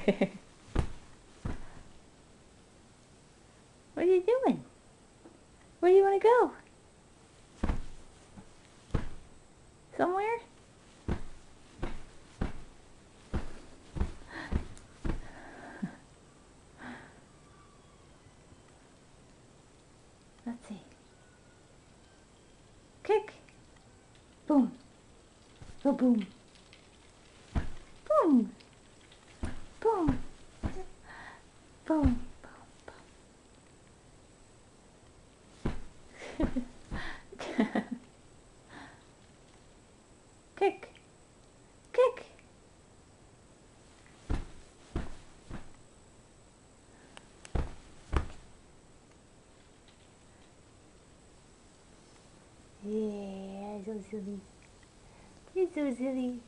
what are you doing? Where do you want to go? Somewhere? Let's see. Kick. Boom. Go boom. Boom. Boom. Boom. Boom. Kick. Kick. Yeah, so silly. You're so silly.